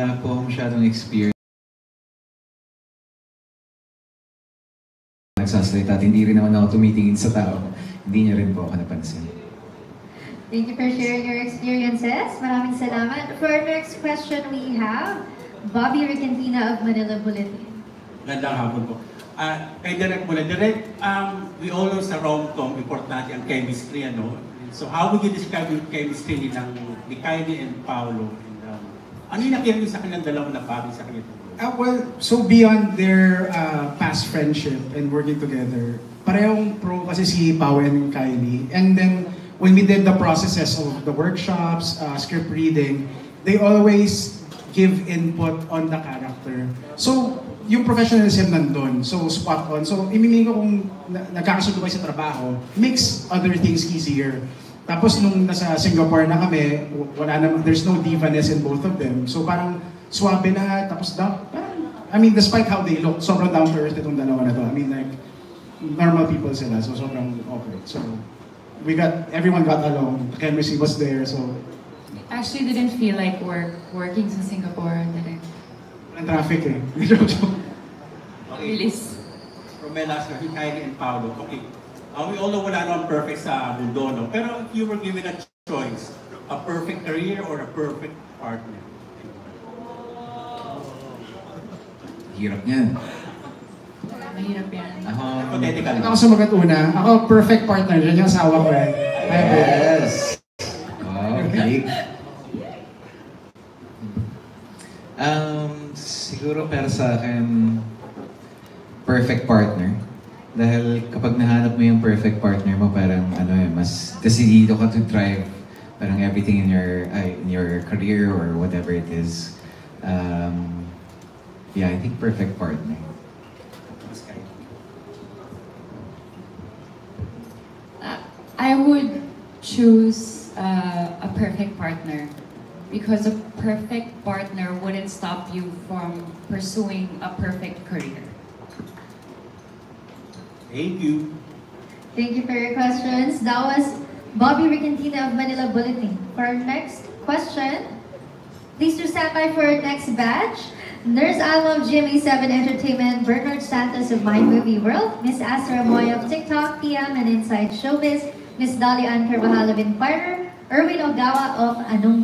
Wala po masyadong experience. Nagsasalita at hindi rin naman ako tumitingin sa tao. Hindi niya rin po ako napansin. Thank you for sharing your experiences. Maraming salamat. For our next question, we have Bobby Recantina of Manila Bulletin. Gandang hapon po. Ah, kay Direk muna. Direk, um, we all know sa rom-com, importante ang chemistry, ano? So how would you describe yung chemistry ni, ng, ni Kylie and Paolo? Ano yung nakita niyo sa kanilang dalawang nababi sa kanilang Uh, well, so beyond their uh, past friendship and working together, parehong pro kasi si Pao and Kylie. And then, when we did the processes of the workshops, uh, script reading, they always give input on the character. So, yung professionalism nandun. So, spot on. So, imimig ko kung na- nagkakasundo sa trabaho, makes other things easier. Tapos nung nasa Singapore na kami, wala naman, there's no divaness in both of them. So parang swabe na, tapos down, parang, I mean, despite how they look, sobrang down to earth itong dalawa na to. I mean, like, normal people sila, so sobrang okay. So, we got, everyone got along, the chemistry was there, so, Actually didn't feel like work working sa Singapore direct. walang traffic eh. Bilis. Romela, sir, si Kylie and Paolo. Okay. Uh, we all know wala naman perfect sa mundo, no? Pero if you were given a choice, a perfect career or a perfect partner? Hirap niyan. Mahirap yan. Ako, Hypothetical. Ako sumagot una, ako perfect partner, dyan yung asawa ko eh. Yes! Okay. Um, siguro para sa akin, perfect partner. Dahil kapag nahanap mo yung perfect partner mo, parang ano eh, mas decidido ka to drive parang everything in your ay, in your career or whatever it is. Um, yeah, I think perfect partner. Uh, I would choose uh, a perfect partner because a perfect partner wouldn't stop you from pursuing a perfect career. Thank you. Thank you for your questions. That was Bobby Recantina of Manila Bulletin. For our next question, please to stand by for our next batch. Nurse Alma of GMA7 Entertainment, Bernard Santos of My Movie World, Miss Astra Moy of TikTok, PM and Inside Showbiz, Miss Dolly Ann Carvajal of Inquirer, Erwin Ogawa of Anong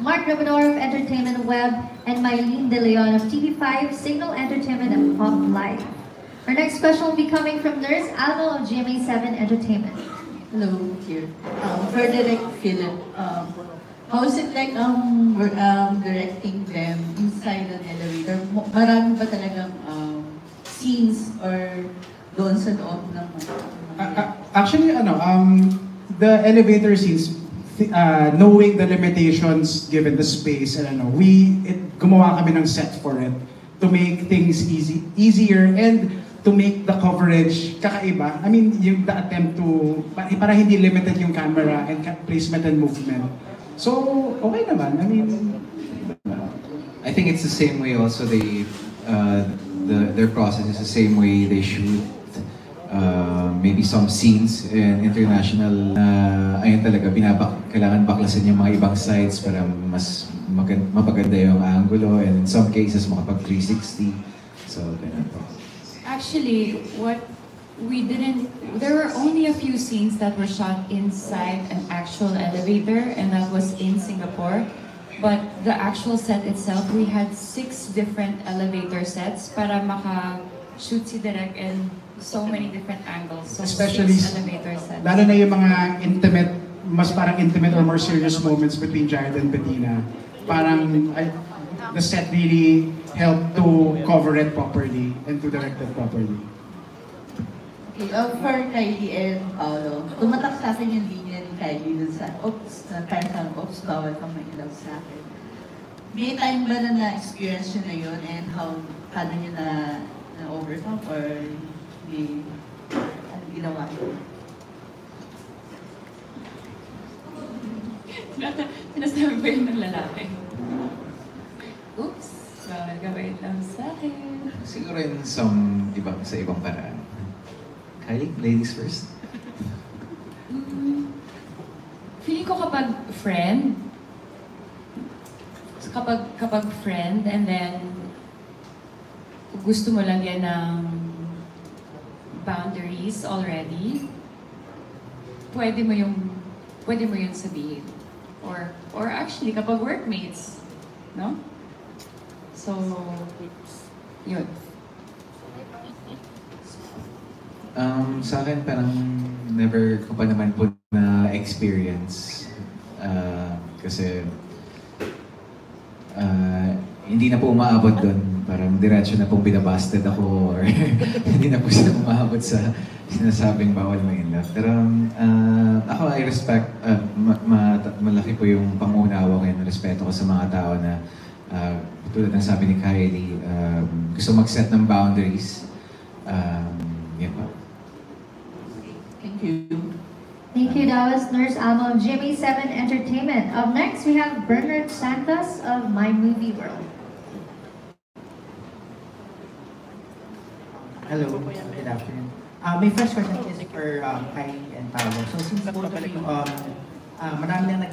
Mark Rabanor of Entertainment Web, and Mylene De Leon of TV5, Signal Entertainment and Pop Live. Our next question will be coming from Nurse Alma of GMA7 Entertainment. Hello, here. Um, for direct Philip, um, how is it like um, we're, um, directing them inside an elevator? Mo- Marami ba talagang um, scenes or doon sa loob ng A- a- Actually, ano, um, the elevator scenes, uh, knowing the limitations given the space and ano, we it, gumawa kami ng set for it to make things easy easier and to make the coverage kakaiba. I mean, yung the attempt to para, para hindi limited yung camera and placement and movement. So, okay naman. I mean, I think it's the same way also they, uh, the, their process is the same way they shoot uh, maybe some scenes in international uh, ayun talaga, binabak, kailangan baklasin yung mga ibang sides para mas mapaganda yung angulo and in some cases makapag 360. So, ganun po. Actually, what we didn't, there were only a few scenes that were shot inside an actual elevator, and that was in Singapore. But the actual set itself, we had six different elevator sets para maka-shoot si Direk in so many different angles. So Especially elevator sets. lalo na yung mga intimate, mas parang intimate or more serious moments between Jared and Bettina. Parang I, the set really helped to cover it properly and to direct it properly. Okay, um, for Kylie and Paolo, tumatak sa akin yung linya ni Kylie dun sa, oops, na parang sa, oops, bawal kang mailaw sa akin. May time ba na na-experience nyo na yun and how, paano nyo na, na-overcome or may, ano ginawa nyo? Sinasabi ba yun ng lalaki? Oops, bawal gawin lang sa akin. Siguro in some ibang, sa ibang paraan. Kylie, ladies first. Mm, feeling ko kapag friend, kapag, kapag friend and then gusto mo lagyan ng boundaries already, pwede mo yung, pwede mo yun sabihin. Or, or actually, kapag workmates, no? So, yun. Um, sa akin, parang never ko pa naman po na experience. Ah, kasi ah, hindi na po umaabot doon. Parang diretso na pong binabasted ako or hindi na po sila umaabot sa sinasabing bawal may in love. Pero um, ah, ako, I respect, ah, ma- ma- malaki po yung pangunawa ko and respeto ko sa mga tao na ah, tulad ng sabi ni Kylie, um, gusto mag-set ng boundaries. Um, yan po. Thank you. Thank you. That was Nurse Alma of GMA7 Entertainment. Up next, we have Bernard Santos of My Movie World. Hello, good afternoon. Uh, my first question is for um, Kylie and Paolo. So since both of you, um, uh, marami na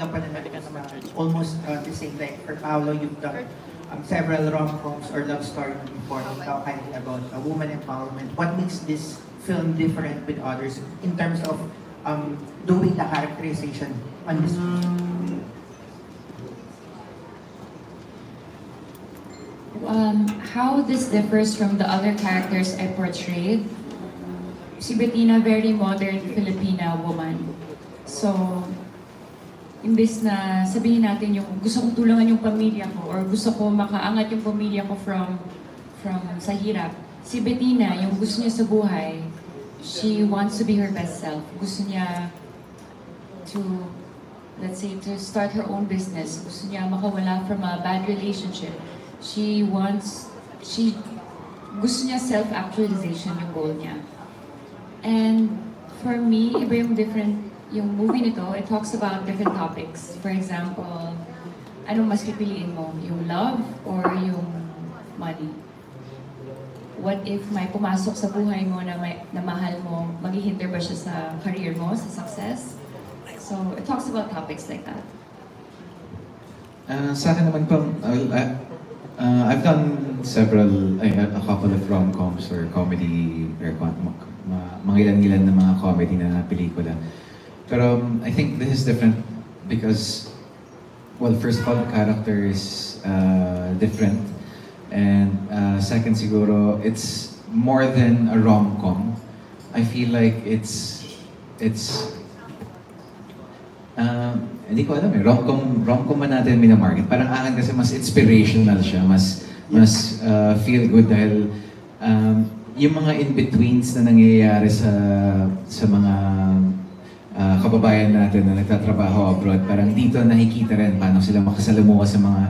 almost uh, the same. Like for Paolo, you've done um, several rom-coms or love story before. Ikaw, Kylie, about uh, woman empowerment. What makes this film different with others in terms of um, doing the characterization on this film? Um, how this differs from the other characters I portrayed, si Bettina, very modern Filipina woman. So, imbes na sabihin natin yung gusto kong tulungan yung pamilya ko or gusto ko makaangat yung pamilya ko from from sa hirap. Si Bettina, yung gusto niya sa buhay, she wants to be her best self. Gusto niya to, let's say, to start her own business. Gusto niya makawala from a bad relationship. She wants, she, gusto niya self-actualization yung goal niya. And for me, iba yung different, yung movie nito, it talks about different topics. For example, anong mas pipiliin mo? Yung love or yung money? What if may pumasok sa buhay mo na, may, na mahal mo, maghihinder ba siya sa career mo, sa success? So, it talks about topics like that. Uh, sa akin naman po, uh, uh, I've done several, ay, a couple of rom-coms or comedy, or mga ilan-ilan na mga comedy na pelikula. Pero um, I think this is different because, well, first of all, the character is uh, different. And uh, second siguro, it's more than a rom-com. I feel like it's, it's Ah, hindi ko alam eh. Rom-com, rom-com ba natin minamarket? Parang akin kasi mas inspirational siya, mas mas uh, feel good dahil um, yung mga in-betweens na nangyayari sa sa mga uh, kababayan natin na nagtatrabaho abroad, parang dito nakikita rin paano sila makasalamuha sa mga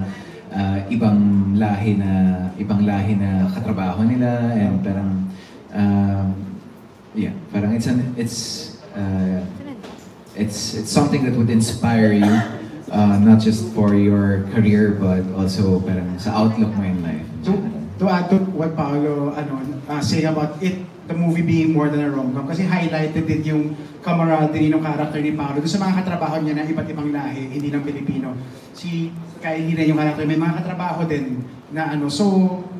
uh, ibang lahi na ibang lahi na katrabaho nila and parang um, yeah, parang it's an it's uh, it's it's something that would inspire you uh, not just for your career but also parang sa outlook mo in life. To, to add to what Paolo ano, uh, say about it, the movie being more than a rom-com, kasi highlighted din yung camaraderie ng character ni Paolo sa mga katrabaho niya na iba't ibang lahi, hindi lang Pilipino. Si Kylie na yung character, may mga katrabaho din na ano. So,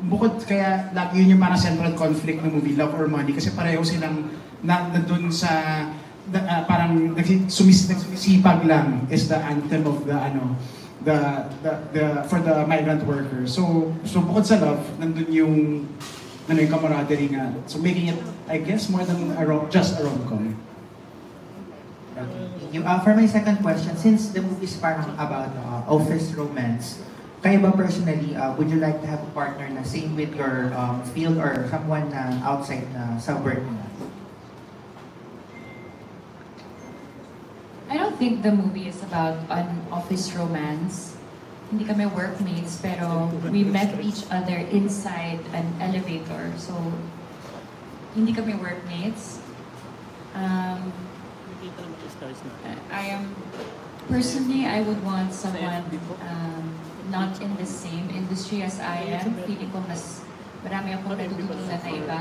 bukod kaya lagi yun yung parang central conflict ng movie, love or money, kasi pareho silang na, na dun sa na, ah, parang sumis, nagsumisipag lang is the anthem of the ano the, the, the for the migrant workers. So so bukod sa love, nandun yung ano yung camaraderie nga. So making it I guess more than a rom, just a rom-com. You, uh, for my second question, since the movie is parang about uh, office romance, kayo ba personally, uh, would you like to have a partner na same with your um, field or someone na outside na sa work niya? I don't think the movie is about an office romance. Hindi kami workmates, pero we met each other inside an elevator. So, hindi kami workmates. Um, I am, personally, I would want someone um, not in the same industry as I am. Feeling ko mas marami akong natututunan na iba.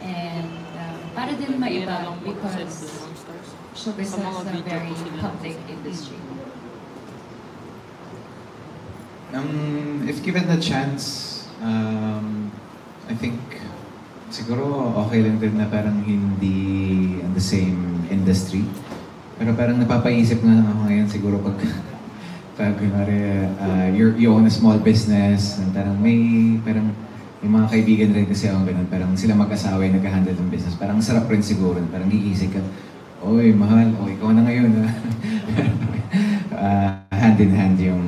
And um, para din maiba because show business is a very public industry. Um, if given the chance, um, I think siguro okay lang din na parang hindi in the same industry. Pero parang napapaisip nga ako ngayon siguro pag pag uh, you're, you own a small business, and parang may, parang yung mga kaibigan rin kasi ako ganun, parang sila mag-asawa yung nag-handle ng business. Parang sarap rin siguro, parang iisip ka, Oy, mahal, o ikaw na ngayon. ah." Ah, hand in hand yung,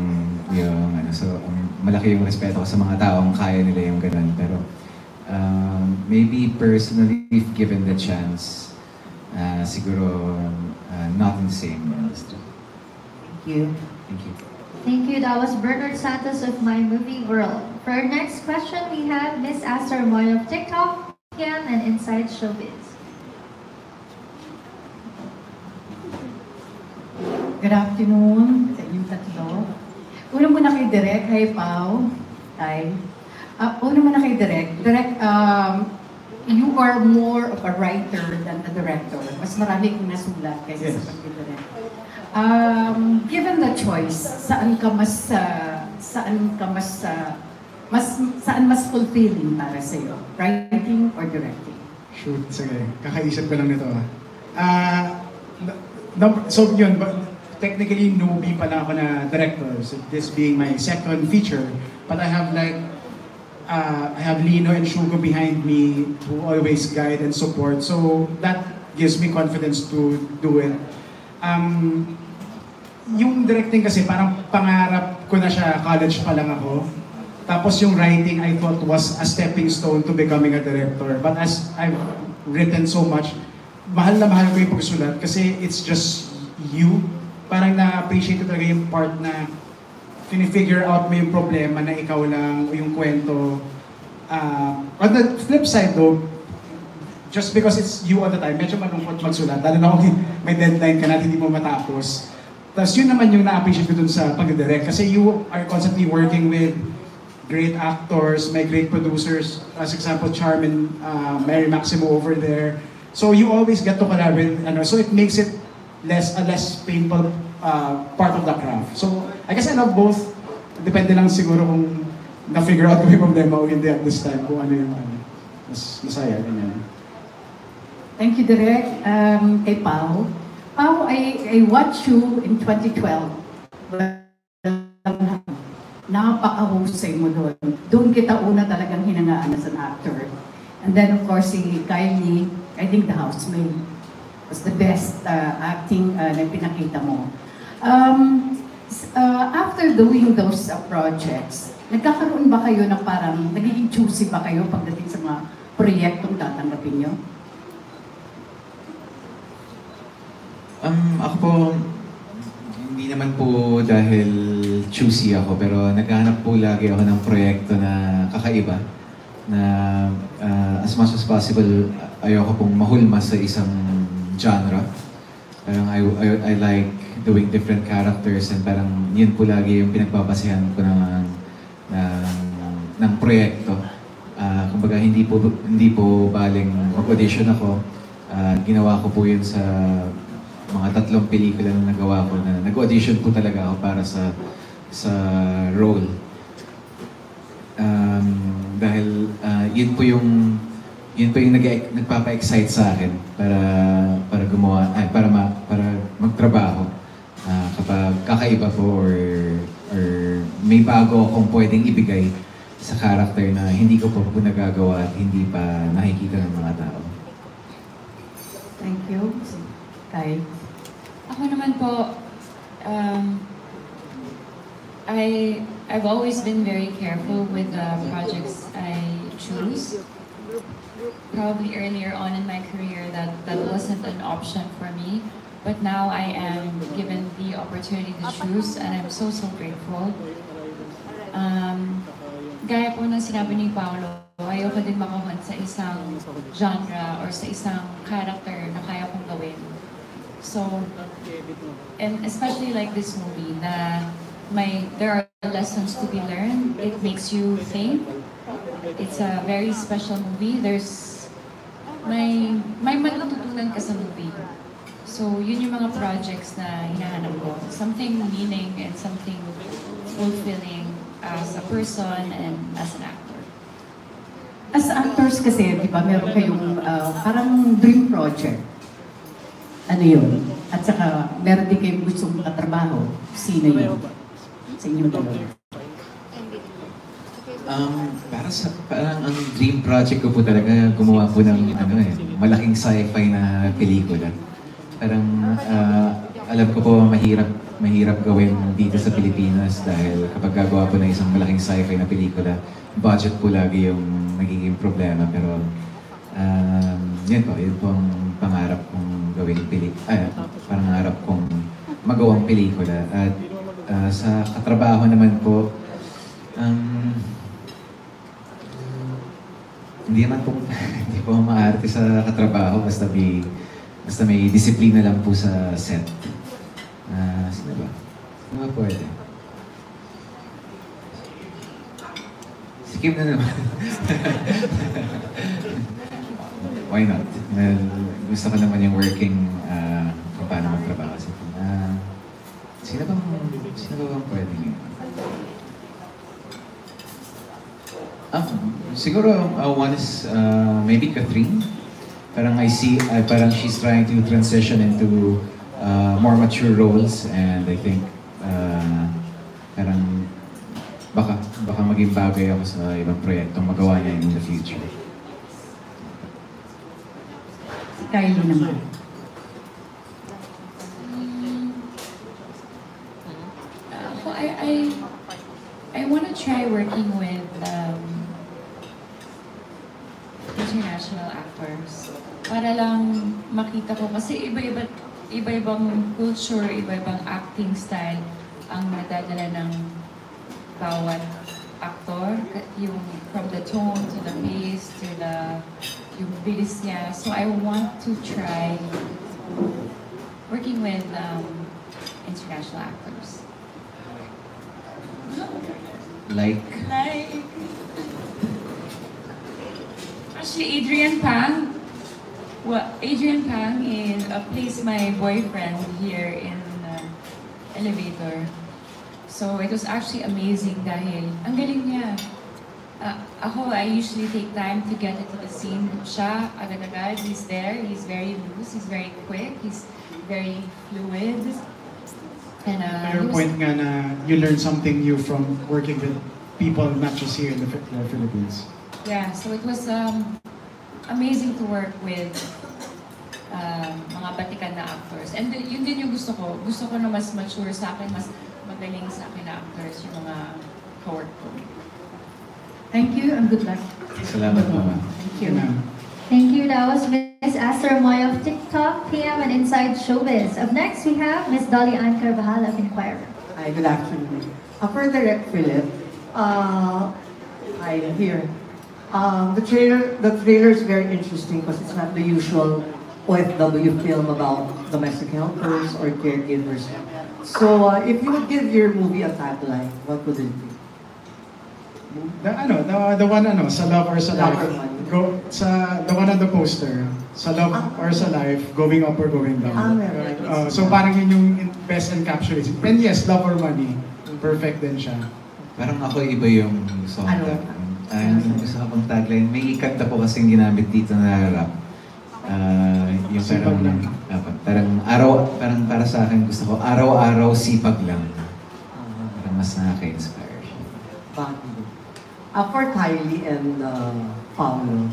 yung ano, so um, malaki yung respeto ko sa mga taong kaya nila yung ganun. Pero um, maybe personally, if given the chance, ah, siguro ah, not in the same industry. Thank you. Thank you. Thank you. That was Bernard Santos of My Movie World. For our next question, we have Miss Esther Moy of TikTok, Yan, and Inside Showbiz. Good afternoon sa inyong tatlo. Una muna kay Direk, hi Pau, hi. Uh, una muna kay Direk. Direk, um, you are more of a writer than a director. Mas marami kong nasulat kaysa Yes. sa pagdidirect. Um, given the choice, saan ka mas, uh, saan ka mas, uh, mas, saan mas fulfilling para sa iyo? Writing or directing? Shoot, sige. Kakaisip ko lang nito ah. Num- so yun, technically newbie pala ako na director. So this being my second feature. But I have like, uh, I have Lino and Shugo behind me who always guide and support. So that gives me confidence to do it. Um, yung directing kasi parang pangarap ko na siya, college pa lang ako. Tapos yung writing I thought was a stepping stone to becoming a director. But as I've written so much, mahal na mahal ko yung pagsulat kasi it's just you. Parang na-appreciate ko talaga yung part na figure out mo yung problema na ikaw lang yung kwento. Uh, on the flip side though, just because it's you all the time, medyo malungkot magsulat. Lalo na kung may deadline ka na hindi mo matapos. Tapos yun naman yung na-appreciate ko dun sa pag-direct. Kasi you are constantly working with great actors, may great producers. As example, Charmin, uh, Mary Maximo over there. So you always get to collaborate. Ano, so it makes it less a less painful uh, part of the craft. So I guess I love both. Depende lang siguro kung na-figure out ko yung problema o hindi at this time. Kung ano yung ano, mas masaya. Ganyan. Thank you, Direk. Um, kay Pau. Pau, I, I watched you in 2012. Napaka-husay mo doon. Doon kita una talagang hinangaan as an actor. And then, of course, si Kylie, I think the housemaid was the best uh, acting uh, na pinakita mo. Um, uh, after doing those uh, projects, nagkakaroon ba kayo ng parang, nagiging choosy ba kayo pagdating sa mga proyektong tatanggapin nyo? Um, ako po, hindi naman po dahil choosy ako, pero naghahanap po lagi ako ng proyekto na kakaiba, na uh, as much as possible, ayoko pong mahulma sa isang genre. Parang I, I, I like doing different characters and parang yun po lagi yung pinagbabasehan ko ng, ng, ng proyekto. Ah, kumbaga hindi po hindi po baling mag-audition ako. Ah, ginawa ko po yun sa mga tatlong pelikula na nagawa ko na nag-audition po talaga ako para sa sa role. Um, dahil ah, yun po yung yun po yung nag nagpapa-excite sa akin para para gumawa ay para ma, para magtrabaho Ah, kapag kakaiba po or or may bago akong pwedeng ibigay sa character na hindi ko pa po nagagawa at hindi pa nakikita ng mga tao. Thank you. Kay. Ako naman po, um, I, I've always been very careful with the projects I choose. Probably earlier on in my career that, that wasn't an option for me. But now I am given the opportunity to choose and I'm so, so grateful. Um, gaya po ng sinabi ni Paolo, ayoko din makahunt sa isang genre or sa isang character na kaya kong gawin. So, and especially like this movie na may there are lessons to be learned. It makes you think. It's a very special movie. There's may may matututunan ka sa movie. So, yun yung mga projects na hinahanap ko. Something meaning and something fulfilling as a person and as an actor. As actors kasi, di ba, meron kayong ah, parang dream project. Ano yun? At saka, meron din kayong gustong makatrabaho. Sino yun? Sa inyong dalawa. Um, para sa parang ang dream project ko po talaga gumawa po ng ano eh, malaking sci-fi na pelikula. Parang ah, alam ko po mahirap mahirap gawin dito sa Pilipinas dahil kapag gagawa po ng isang malaking sci-fi na pelikula, budget po lagi yung nagiging problema pero um, yun po, yun po ang pangarap kong gawing pelik ay, pangarap kong magawang pelikula at ah, sa katrabaho naman po um, hindi naman po, hindi po maarte sa katrabaho basta may, basta may disiplina lang po sa set. Ah, sino ba? Sino ba pwede? Si Kim na naman. Why not? Well, gusto ko naman yung working ah, kung paano magtrabaho sa Kim. Ah, sino bang, sino ba bang pwede ngayon? Ah, siguro uh, one is uh, maybe Catherine. Parang I see, uh, parang she's trying to transition into uh, more mature roles and I think uh, parang baka baka maging bagay ako sa ibang proyektong magawa niya in the future. Si Kylie naman. Uh, I, I, I want to try working with um, international actors para lang makita ko kasi iba-iba iba-ibang culture, iba-ibang acting style ang nadadala ng bawat actor, yung from the tone to the pace to the yung bilis niya. So I want to try working with um, international actors. Like, Like, actually, Adrian Pang. Well, Adrian Pang is uh, plays my boyfriend here in uh, elevator. So it was actually amazing dahil ang galing niya. Uh, ako, I usually take time to get into the scene. Siya, agad-agad, he's there, he's very loose, he's very quick, he's very fluid. And uh, Your was- point nga na you learn something new from working with people not just here in the the Philippines. Yeah, so it was um, amazing to work with um, mga batikan na actors. And yun din yung gusto ko. Gusto ko na mas mature sa akin, mas magaling sa akin na actors, yung mga co-work ko. Thank you and good luck. salamat mama. Thank you. na. Thank you. That was Miss Esther Moy of TikTok, PM and Inside Showbiz. Up next, we have Miss Dolly Ann Carvajal of Inquirer. Hi, good afternoon. Uh, for Direct Philip, uh, hi, here. Um, the trailer, the trailer is very interesting because it's not the usual OFW film about domestic helpers or caregivers. So, uh, if you would give your movie a tagline, what would it be? The, ano, the, the one ano, sa love or sa Love life. Go, sa, the one on the poster. Sa love Ah. or sa life, going up or going down. Ah, meron. Uh, so parang yun yung best encapsulation. And yes, love or money. Perfect din siya. Parang ako iba yung song Ano? Ah, yung gusto ko pang tagline. May kanta po kasing ginamit dito na rap. Ah, yung Sipag parang, lang. ah, parang araw, parang para sa akin gusto ko araw-araw sipag lang. Parang mas nakaka-inspire siya. Bakit? Uh, for Kylie and uh, Paolo,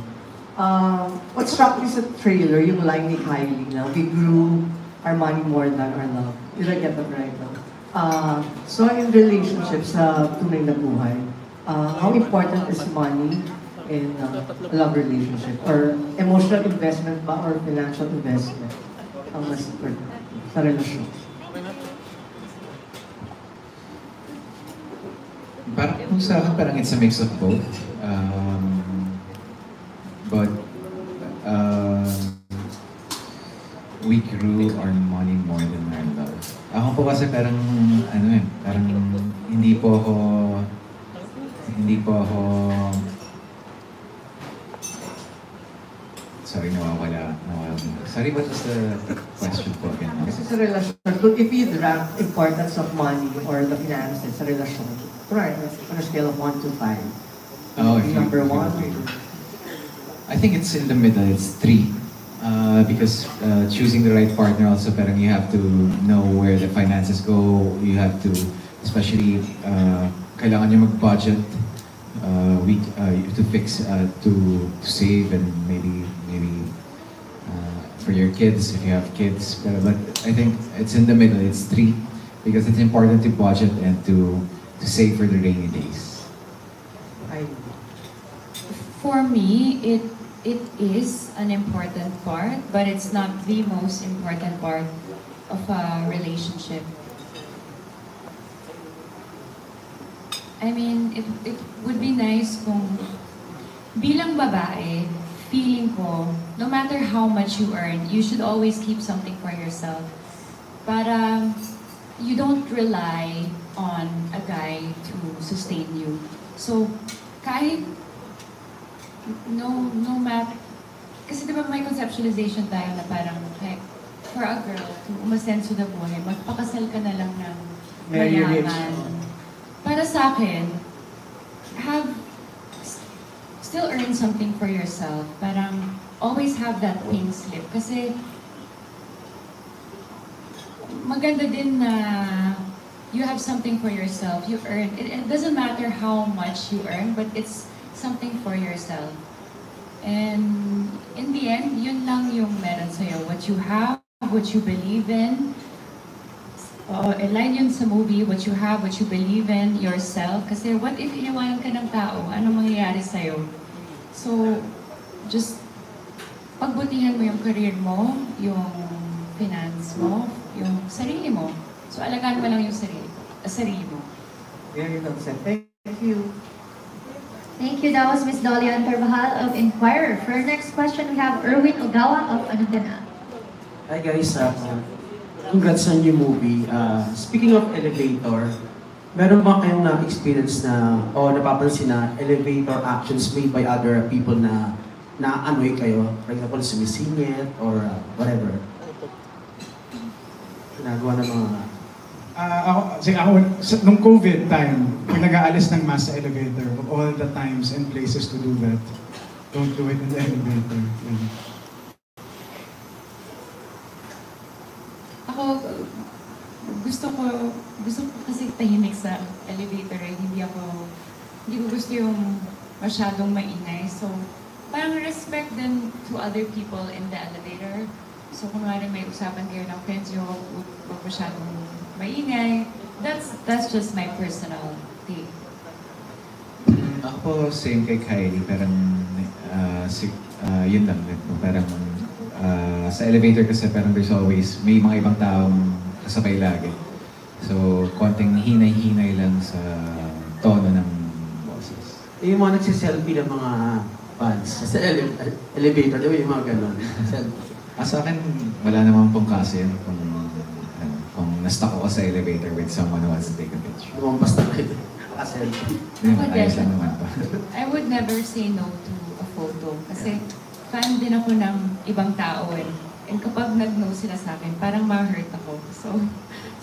uh, what struck me sa trailer, yung line ni Kylie na, we grew our money more than our love. Did I get that right now? Uh, so in relationships sa tunay na buhay, uh, how important is money in uh, love relationship? Or emotional investment ba or financial investment ang mas important sa relasyon? Parang kung sa akin, parang it's a mix of both. Um, but uh, we grew our money more than our love. Ako po kasi parang, ano eh, parang hindi po ako, hindi po ako, sorry, nawawala. nawawala. Sorry, what was the question po again? Kasi sa relasyon, if you'd rank importance of money or the finances sa relasyon, right, on a scale of 1 to 5. Oh, if Number you- 1, I think it's in the middle. It's three. Uh, because uh, choosing the right partner also parang you have to know where the finances go. You have to, especially, uh, kailangan nyo mag-budget. Uh, week, uh, you have to fix, uh, to, to save and maybe, maybe for your kids if you have kids. But I think it's in the middle. It's three because it's important to budget and to, to save for the rainy days. I, For me, it it is an important part, but it's not the most important part of a relationship. I mean, it, it would be nice kung bilang babae, feeling ko, no matter how much you earn, you should always keep something for yourself. Para um, you don't rely on a guy to sustain you. So, kahit no no matter kasi di ba may conceptualization tayo na parang like, for a girl to umasenso na buhay, magpakasal ka na lang ng mayaman. Para sa akin, have still earn something for yourself. Parang always have that pink slip. Kasi maganda din na you have something for yourself. You earn. It, it doesn't matter how much you earn, but it's something for yourself. And in the end, yun lang yung meron sa'yo. What you have, what you believe in. Uh, a line yun sa movie, what you have, what you believe in, yourself. Kasi what if iniwanan ka ng tao? Anong mangyayari sa'yo? So, just pagbutihan mo yung career mo, yung finance mo, yung sarili mo. So, alagaan mo lang yung sarili, uh, sarili mo. very well said. Thank you. Thank you. That was Miss Dolian Carvajal of Inquirer. For our next question, we have Erwin Ogawa of Anundana. Hi guys, uh, congrats sa new movie. Uh, speaking of elevator, meron ba kayong na-experience na o napapansin na elevator actions made by other people na na-anoy kayo? For example, sumisingit or uh, whatever. Ginagawa ng mga... Ah, ako, kasi ako, nung COVID time, pag nag-aalis ng mass elevator, of all the times and places to do that, don't do it in the elevator. Yan. Ako, gusto ko, gusto ko kasi tahimik sa elevator eh. Hindi ako, hindi ko gusto yung masyadong maingay. So, parang respect din to other people in the elevator. So, nga may usapan kayo ng friends nyo, huwag masyadong maingay. That's, that's just my personal take. Ako po, same kay Kylie, parang uh, si, ah, yun lang, like, parang ah, sa elevator kasi parang there's always, may mga ibang taong kasabay lagi. So, konting hinay-hinay lang sa tono ng boses. Eh, yung mga nagsiselfie ng mga fans sa ele- elevator, di ba yung mga ganon? Ah, sa akin, wala naman pong kaso yun kung, ano, kung na-stuck ako sa elevator with someone who wants to take a picture. Lumampas na kayo. Naka-selfie. Hindi naman, Ako ayos din. lang naman pa. I would never say no to a photo. Kasi fan din ako ng ibang tao eh. And kapag nag-no sila sa akin, parang ma-hurt ako. So,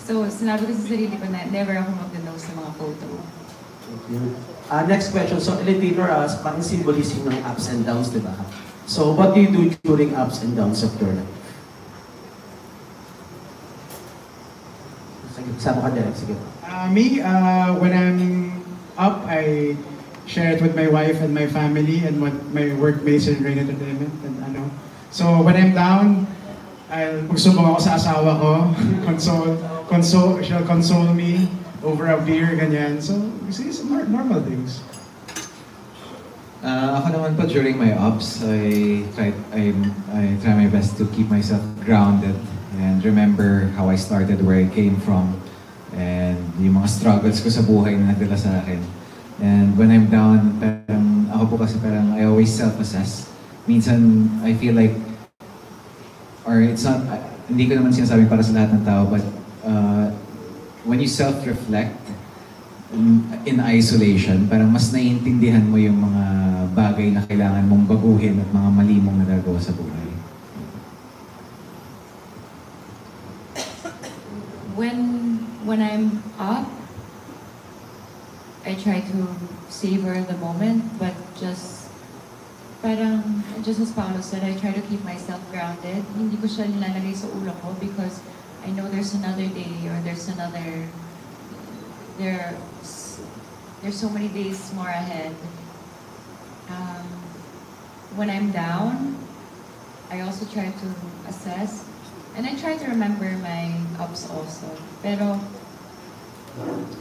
so sinabi ko sa sarili ko na never ako mag-no sa mga photo. Uh, next question. So, elevator uh, parang symbolism ng ups and downs, di ba? So, what do you do during ups and downs of your life? Sige, sama ka direct. Sige. Uh, me, uh, when I'm up, I share it with my wife and my family and what my workmates in Rain Entertainment and ano. So when I'm down, I'll magsumbong ako sa asawa ko, console, console, she'll console me over a beer, ganyan. So, see, it's nor- normal things. Uh, ako naman po, during my ops, I try, I, I try my best to keep myself grounded and remember how I started, where I came from, and yung mga struggles ko sa buhay na nagdala sa akin. And when I'm down, parang, ako po kasi parang I always self-assess. Minsan, I feel like, or it's not, hindi ko naman sinasabi para sa lahat ng tao, but uh, when you self-reflect, in, isolation, parang mas naiintindihan mo yung mga bagay na kailangan mong baguhin at mga mali mong nagagawa sa buhay? when when I'm up, I try to savor the moment, but just parang just as Paolo said, I try to keep myself grounded. Hindi ko siya nilalagay sa ulo ko because I know there's another day or there's another there's there's so many days more ahead. Um, when I'm down, I also try to assess and I try to remember my ups also. Pero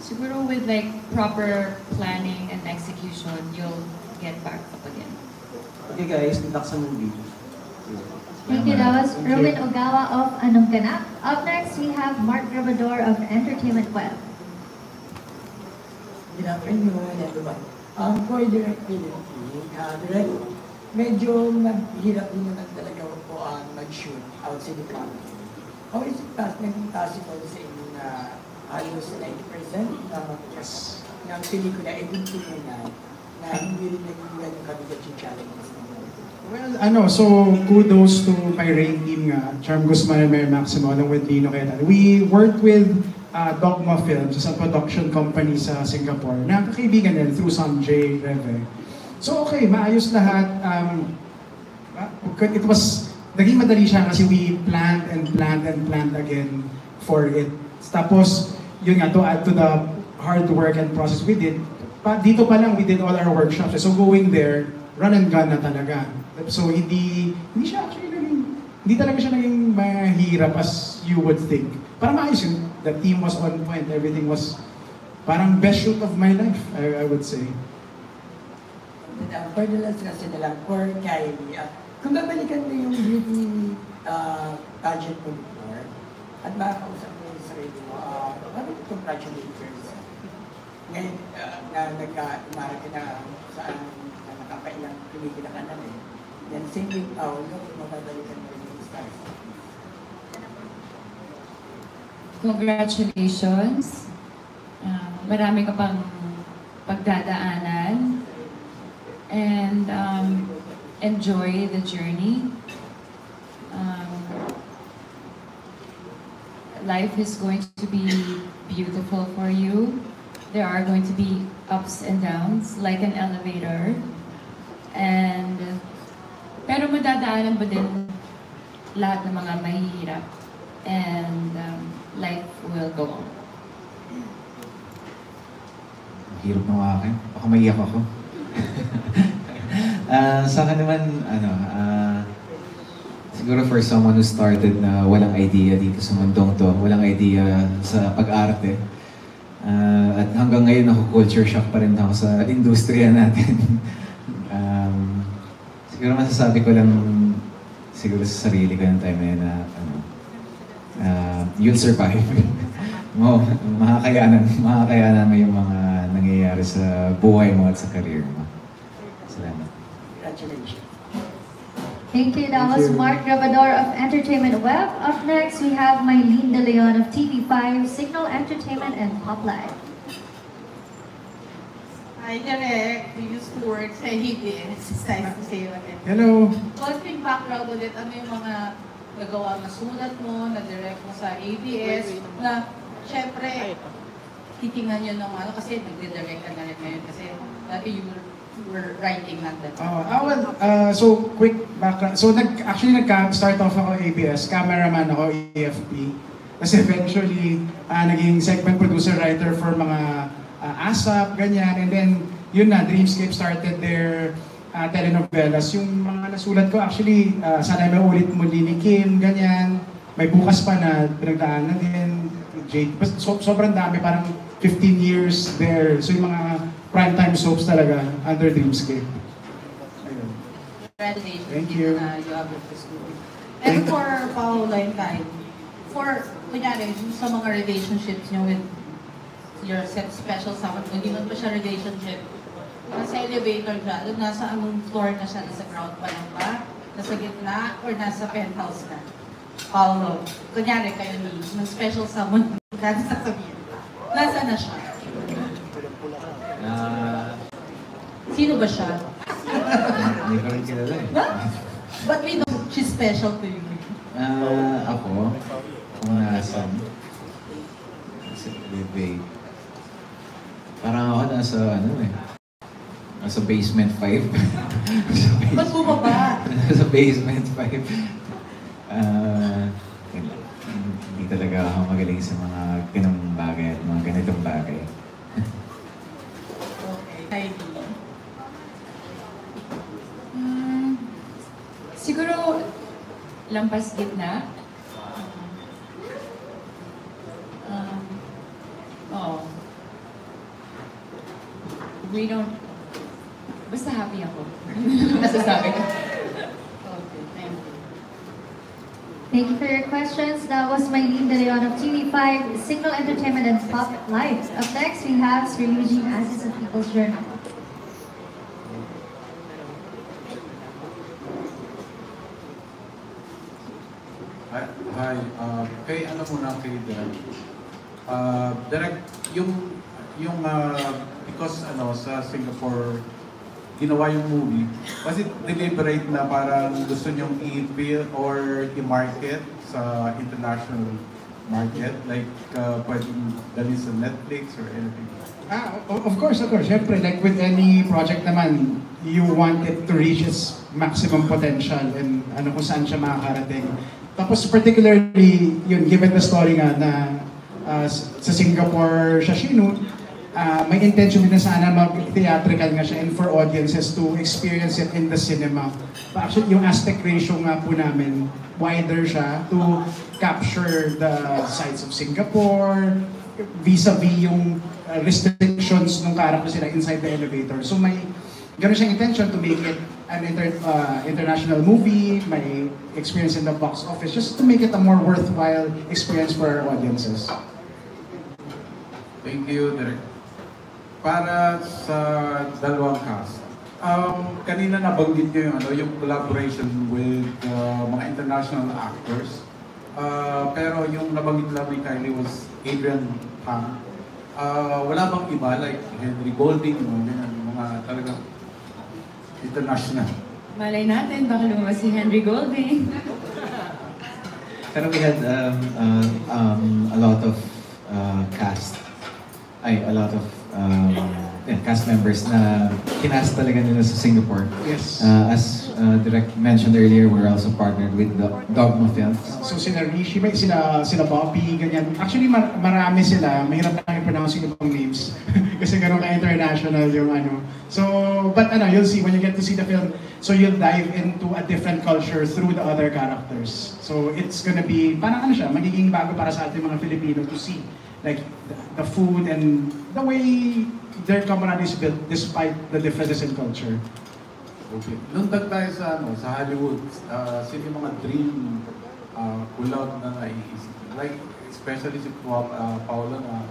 siguro with like proper planning and execution, you'll get back up again. Okay guys, sa movie. Thank you, that was Roman Ogawa of Anong Ganap. Up next, we have Mark Grabador of Entertainment Web. Good afternoon, everyone. Um, for Direct Philippine, uh, Direct, medyo maghirap din naman talaga po ang mag-shoot outside the country. How is it pos- naging possible sa inyo na halos 90% uh, yes. ng pelikula ay dintunan na hindi rin naging ganun kabigat yung challenges ninyo? Well, ano, so kudos to my rain team nga, Charm Guzman and Mary Maximo, along with Lino Quetal. We worked with uh, Dogma Films, isang production company sa Singapore, na kakaibigan din through Sanjay Reve. So okay, maayos lahat. Um, it was, naging madali siya kasi we planned and planned and planned again for it. Tapos, yun nga, to add to the hard work and process we did, pa, dito pa lang we did all our workshops. So going there, run and gun na talaga. So hindi hindi siya actually naging hindi talaga siya naging mahirap as you would think. Parang maayos yun. The team was on point. Everything was parang best shoot of my life, I, I would say. For the last kasi na lang, for Kylie, uh, kung babalikan mo yung beauty uh, pageant mo before, at makakausap mo yung sarili mo, uh, bakit congratulations? Ngayon, uh, na nagka-umara ka na saan Then same with kung mababalikan mo yung stars. Congratulations. Uh, marami ka pang pagdadaanan. And um, enjoy the journey. Um, life is going to be beautiful for you. There are going to be ups and downs, like an elevator. And pero madadaanan mo din lahat ng mga mahihirap. And um, life will go on. Hirap ng akin. Baka maiyak ako. Ah, sa akin naman, ano, ah, siguro for someone who started na walang idea dito sa mundong to, walang idea sa pag-arte, ah, at hanggang ngayon ako culture shock pa rin ako sa industriya natin. Um, siguro masasabi ko lang siguro sa sarili ko yung time na yun na ano, ah, you'll survive. mo, makakayanan, makakayanan mo yung mga nangyayari sa buhay mo at sa career mo. Salamat. Congratulations. Thank you. That was Mark Grabador of Entertainment Web. Up next, we have Mylene De Leon of TV5, Signal Entertainment, and Pop Live. Hi, Direk. We used to work sa ABS. It's nice to see you again. Hello. Konting background ulit, ano yung mga nagawa na sulat mo, na direct mo sa ABS, na syempre, titingnan nyo ng ano, kasi nagdi-direct ka na rin ngayon, kasi dati you were, you were writing lang that. Oh, ah, well, uh, so quick background. So nag actually nagka-start off ako ABS, cameraman ako AFP. Kasi eventually ah, naging segment producer writer for mga ah, ASAP ganyan and then yun na Dreamscape started their ah, telenovelas. Yung mga nasulat ko actually ah, sana may ulit muli ni Kim ganyan. May bukas pa na pinagdaanan din. Jade. So, sobrang dami, parang 15 years there. So yung mga primetime soaps talaga under Dreamscape. Ayun. Congratulations Thank you. na you have this movie. And for Paolo and Kai, for, kunyari, sa mga relationships niyo with your special someone, hindi man pa siya relationship, nasa elevator siya, doon nasa anong floor na siya, nasa ground pa lang ba? Nasa gitna, or nasa penthouse na? Paolo, kunyari kayo ni, ng special someone, dati sasabihin, nasa na siya? Ah, Sino ba siya? Hindi ko rin kilala eh. But we know she's special to you. Ah, ako, kung nasa elevate. Parang ako nasa, ano eh, nasa basement 5. nasa Ba't bumaba? nasa basement 5. Ah, yun lang. hindi talaga ako magaling sa mga ganong bagay at mga ganitong bagay. Okay. Hmm, siguro, lampas gitna. Um, oo. We don't, basta happy ako. Masasabi ko. Okay, thank you. Thank you for your questions. That was Mylene De Leon of TV5, Signal Entertainment and Pop Live. Up next, we have Sir Eugene Assis of People's Journal. Hi, hi. Uh, kay ano muna kay Derek. Uh, Derek, yung yung uh, because ano sa Singapore ginawa yung movie, was it deliberate na parang gusto nyong i-build or i-market sa international market? Like, uh, pwedeng dalhin sa Netflix or anything? Ah, of course, of course. Siyempre, like with any project naman, you want it to reach its maximum potential and ano kung saan siya makakarating. Tapos particularly, yun, given the story nga na s- sa Singapore siya sinut, ah, may intention din na sana mag-theatrical nga siya and for audiences to experience it in the cinema. But actually, yung aspect ratio nga po namin, wider siya to capture the sights of Singapore, vis-a-vis yung uh, restrictions ng character sila inside the elevator. So may ganun siyang intention to make it an inter, uh, international movie, may experience in the box office, just to make it a more worthwhile experience for our audiences. Thank you, Derek. Para sa dalawang cast, um, kanina nabanggit niyo yung, ano, yung collaboration with uh, mga international actors. Uh, pero yung nabanggit lang ni Kylie was Adrian Pang. Uh, wala bang iba like Henry Golding, mga, mga talagang international? Malay natin, baka lumabas si Henry Golding. Pero we had um, uh, um, a lot of uh, cast, ay, a lot of um, yeah, cast members na kinast talaga nila sa Singapore. Yes. Uh, as uh, Direct mentioned earlier, we're also partnered with the Dogma Films. So sila Rishi, may sila, sila Bobby, ganyan. Actually, mar- marami sila. Mahirap na i-pronounce yung ibang names. Kasi ganun ka-international yung ano. So, but ano, you'll see when you get to see the film, so you'll dive into a different culture through the other characters. So it's gonna be, parang ano siya, magiging bago para sa ating mga Filipino to see. Like, the, the food and the way their camaraderie is built despite the differences in culture. Okay. Lundag tayo sa ano, sa Hollywood. Uh, sino yung mga dream uh, kulot na naiisip? Like, especially si Pa- uh, Paolo na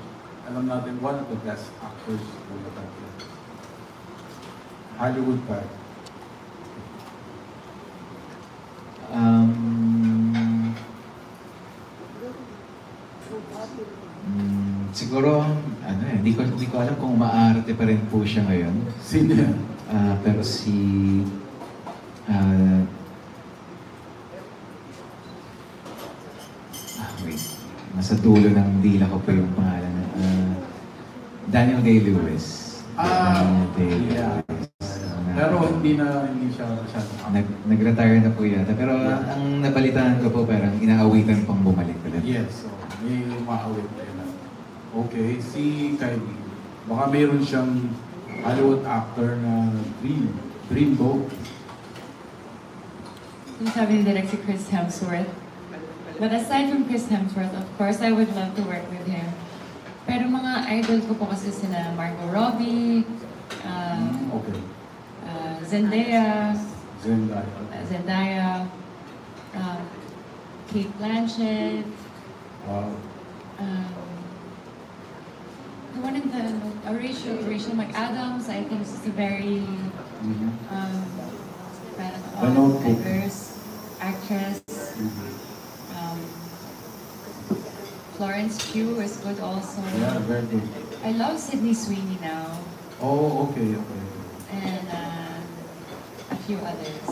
alam natin one of the best actors in the country. Hollywood pa. Um, siguro, ano eh, hindi ko, hindi ko alam kung maarte pa rin po siya ngayon. Sino? Ah, pero si... ah ah, wait. Nasa dulo ng dila ko po yung pangalan. Ah, Daniel Day-Lewis. Ah, Daniel Day-Lewis. yeah. Pero hindi na hindi siya masyado. Nag, nag-retire na po yata. Pero ang nabalitaan ko po parang inaawitan pang bumalik ulit. Yes, so may maawit tayo na. Okay, si Kylie. Baka mayroon siyang Hollywood actor na dream. Dream go. Yung sabi ni Direk si Chris Hemsworth. But aside from Chris Hemsworth, of course, I would love to work with him. Pero mga idol ko po kasi sila Margot Robbie, um, Okay. uh, Zendaya, Zendaya. uh, Zendaya, um, Kate Blanchett, Wow. the one in the uh, Rachel, Rachel McAdams, I think is a very Mhm. um, parang, The um, diverse actress. Mhm. Um, Florence Pugh is good also. Yeah, very good. I love Sydney Sweeney now. Oh, okay, okay. And uh, few others.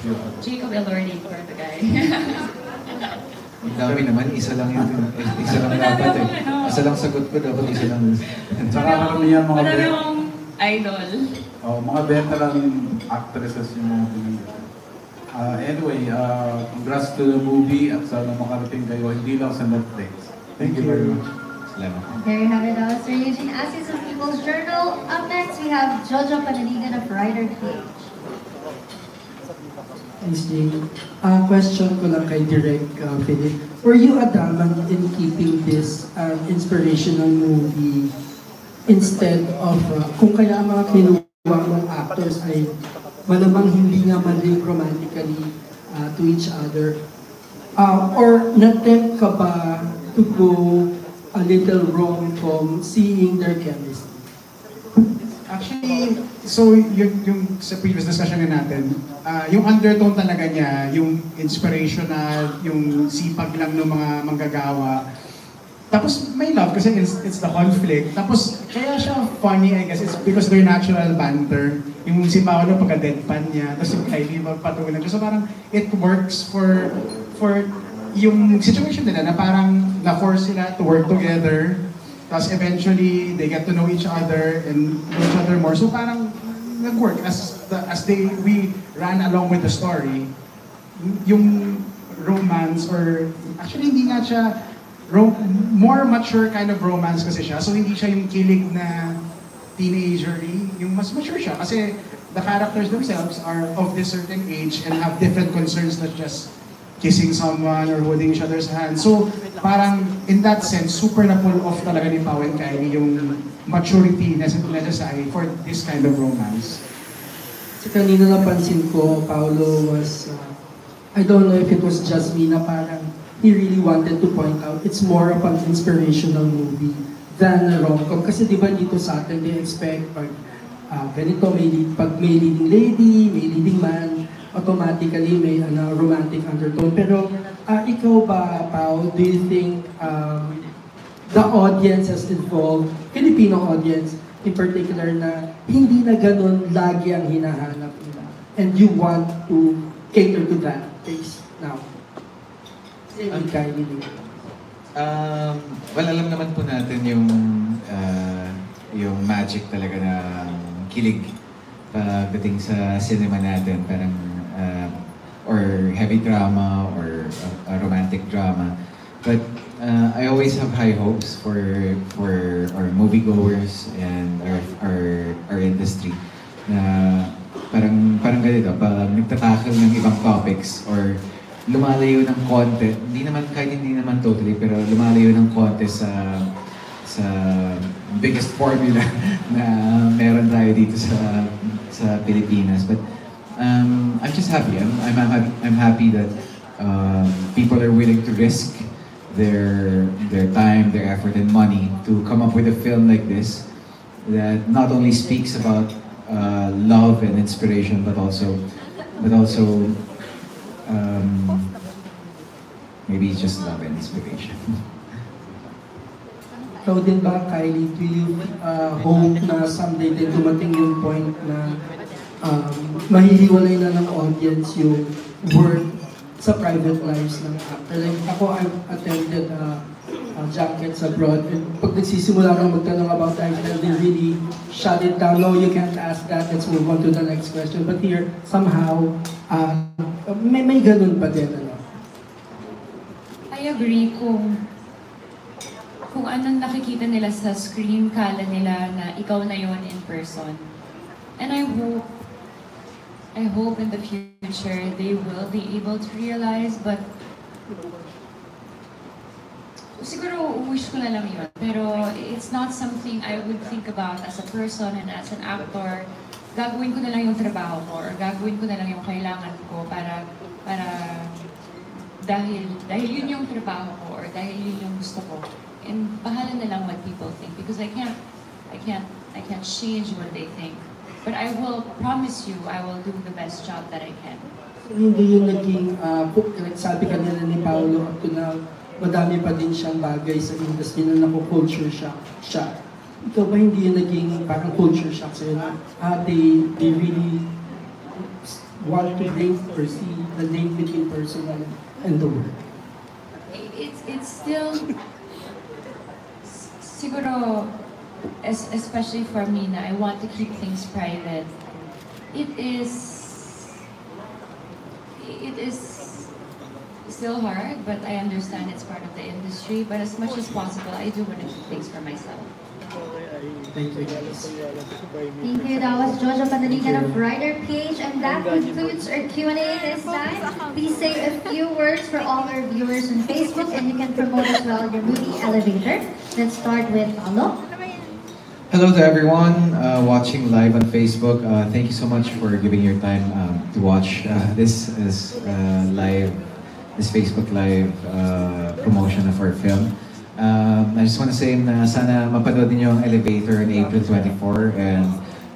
Few others. Jacob Elordi for the guy. Ang dami naman, isa lang yun. eh, Isa lang dapat eh. Isa lang sagot ko, dapat isa lang. Tsaka karamihan mga Marami bet- akong idol. Oh, mga veteran actresses yung mga pinili. Uh, anyway, uh, congrats to the movie at sana makarating kayo hindi lang sa Netflix. Thank you very much. Salamat. There you have it, uh, Sir Eugene Assis of People's Journal. Up next, we have Jojo Panaligan of Writer PH. Thanks, Jay. Uh, question ko lang kay Direk uh, Philip. Were you adamant in keeping this uh, inspirational movie instead of, uh, kung kaya mga kinuha mong actors ay malamang hindi nga man-link romantically uh, to each other, uh, or natempt ka ba to go a little rom-com seeing their chemistry? Actually, so yung, yung sa previous discussion na natin, ah, yung undertone talaga niya, yung inspirational, yung sipag lang ng mga manggagawa. Tapos may love kasi it's, it's the conflict. Tapos kaya siya funny, I guess, it's because they're natural banter. Yung si Paolo pagka-deadpan niya, tapos yung Kylie magpatulan. So parang it works for for yung situation nila na parang na-force sila to work together. Tapos eventually, they get to know each other and each other more. So parang nag-work as the, as they we ran along with the story. Yung romance or actually hindi nga siya ro- more mature kind of romance kasi siya. So hindi siya yung kilig na teenagery. Yung mas mature siya kasi the characters themselves are of this certain age and have different concerns not just kissing someone or holding each other's hands. So, parang in that sense, super na pull off talaga ni Pao and Kylie yung maturity necess- necessary for this kind of romance. Kasi kanina napansin ko, Paolo was, uh, I don't know if it was just me na parang he really wanted to point out it's more of an inspirational movie than a rom-com. Kasi di ba dito sa atin, they expect pag uh, ganito, may, pag may leading lady, may leading man, automatically may ano, romantic undertone. Pero uh, ikaw ba, Pao, do you think um, the audience has evolved, Filipino audience in particular, na hindi na ganun lagi ang hinahanap nila. And you want to cater to that taste now. Same Kylie Lee. Um, well, alam naman po natin yung uh, yung magic talaga ng kilig pagdating sa cinema natin. Parang uh, or heavy drama or uh, a romantic drama. But uh, I always have high hopes for for our moviegoers and our our, our industry na parang parang ganito pag nagtatakal ng ibang topics or lumalayo ng konti, hindi naman kahit hindi naman totally pero lumalayo ng konti sa sa biggest formula na meron tayo dito sa sa Pilipinas but um, I'm just happy I'm I'm happy, I'm happy that um, people are willing to risk their their time, their effort and money to come up with a film like this that not only speaks about uh, love and inspiration but also but also um, maybe it's just love and inspiration. Ikaw din ba, Kylie, do you uh, hope na someday din dumating yung point na um, mahihiwalay na ng audience yung work sa private lives ng actor? Like ako, I've attended uh, uh, jackets abroad and pag nagsisimula kang magtanong about lifestyle, they really shut it down. No, you can't ask that. Let's move on to the next question. But here, somehow, uh, may, may ganun pa din. Ano? I agree kung kung anong nakikita nila sa screen, kala nila na ikaw na yon in person. And I hope, I hope in the future they will be able to realize, but siguro wish ko na lang yun. Pero it's not something I would think about as a person and as an actor. Gagawin ko na lang yung trabaho ko or gagawin ko na lang yung kailangan ko para para dahil dahil yun yung trabaho ko or dahil yun yung gusto ko. And bahala na lang what people think because I can't I can't I can't change what they think. But I will promise you I will do the best job that I can. Hindi yung naging, uh, sabi kanina ni Paolo, up to now, madami pa din siyang bagay sa industry na naku-culture shock siya. Ikaw ba hindi yung naging parang culture shock sa'yo na ah, they, they really want to bring or see the link between personal and the work? it's it's still siguro es, especially for me na I want to keep things private. It is it is still hard, but I understand it's part of the industry. But as much as possible, I do want to keep things for myself. Thank you guys. Thank you. That was Jojo Panaligan of Writer Page, and that concludes our Q&A this time. Please say a few words for all our viewers on Facebook, and you can promote as well your movie Elevator. Let's start with Paulo. Hello to everyone uh, watching live on Facebook. Uh, thank you so much for giving your time um, to watch uh, this is uh, live, this Facebook live uh, promotion of our film. Um, I just want to say na sana mapanood niyo ang Elevator on April 24 and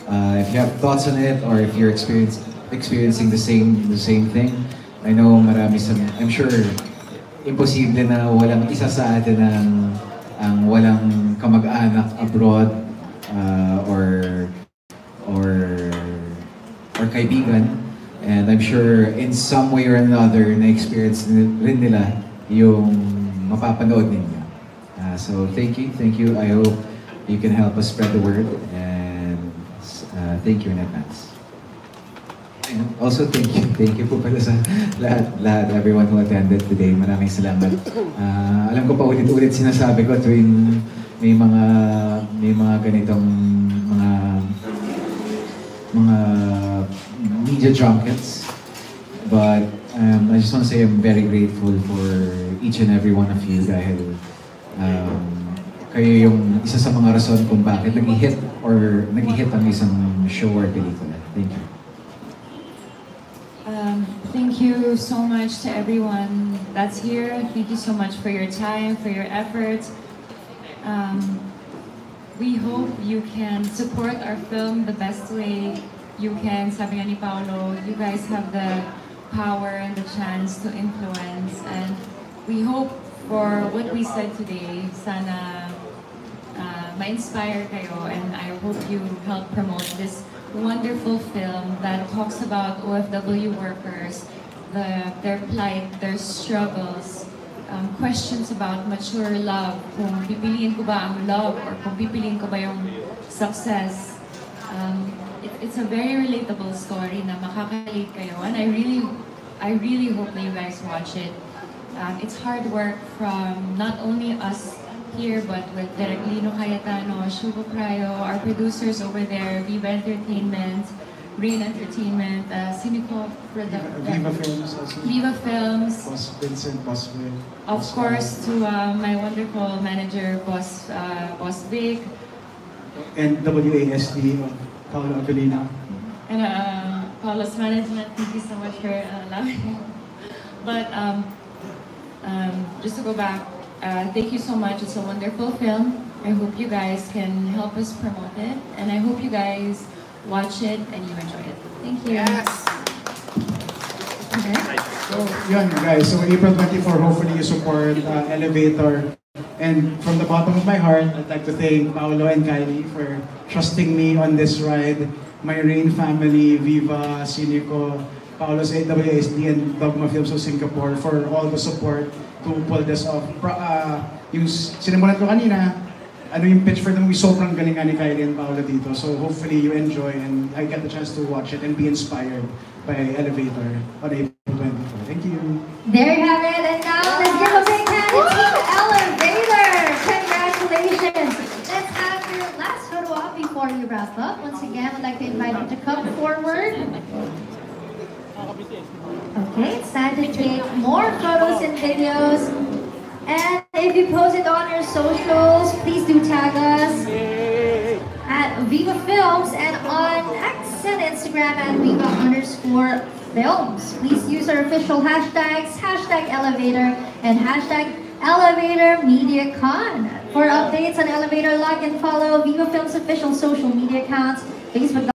uh, if you have thoughts on it or if you're experience, experiencing the same the same thing, I know marami sa I'm sure imposible na walang isa sa atin ang ang walang kamag-anak abroad uh, or or or kaibigan and I'm sure in some way or another na-experience rin nila yung mapapanood ninyo. Uh, so thank you, thank you. I hope you can help us spread the word and uh, thank you in advance. And also thank you, thank you po pala sa lahat, lahat, everyone who attended today. Maraming salamat. Ah, alam ko pa ulit-ulit sinasabi ko tuwing may mga may mga ganitong mga mga media junkets. But um, I just want to say I'm very grateful for each and every one of you dahil um, kayo yung isa sa mga rason kung bakit nag-hit or nag-hit ang isang show or pelikula. Thank you. Um, thank you so much to everyone that's here. Thank you so much for your time, for your efforts. Um, we hope you can support our film the best way you can. Sabi ni Paolo, you guys have the power and the chance to influence. And we hope for what we said today, sana uh, ma-inspire kayo and I hope you help promote this wonderful film that talks about OFW workers, the, their plight, their struggles, um, questions about mature love, kung pipiliin ko ba ang love or kung pipiliin ko ba yung success. Um, it, it's a very relatable story na makakalate kayo and I really, I really hope that you guys watch it. Um, it's hard work from not only us here, but with Derek Lino Cayetano, Shugo Prayo, our producers over there, Viva Entertainment, Rain Entertainment, uh, Cynical Production. Viva Films also. Viva Films. Boss Vincent. Of course, to uh, my wonderful manager, Boss uh, Boss Vic, And WASD of Paolo Avelino. and uh, Paula's management. Thank you so much for uh, allowing me. But um, um, just to go back, uh, thank you so much. It's a wonderful film. I hope you guys can help us promote it, and I hope you guys watch it and you enjoy it. Thank you. So, yun guys. So April 24, hopefully you support uh, Elevator. And from the bottom of my heart, I'd like to thank Paolo and Kylie for trusting me on this ride. My Rain family, Viva, Sinico, Paolo's AWSD, and Dogma Films of Singapore for all the support to pull this off. Pro, uh, yung sinimulan ko kanina, ano yung pitch for the movie, sobrang galing nga ni Kylie and Paolo dito. So hopefully you enjoy and I get the chance to watch it and be inspired by Elevator on April 24. Thank you. There you have it. And now let's give a big hand to Team Elevator. Congratulations. Let's have your last photo op before we wrap up. Once again, I'd like to invite you to come forward. Okay, it's time to take more photos and videos. And if you post it on your socials, please do tag us at Viva Films and on X and Instagram at Viva underscore films. Please use our official hashtags, hashtag elevator and hashtag elevator media con. For updates on elevator, like and follow Viva Films official social media accounts, Facebook.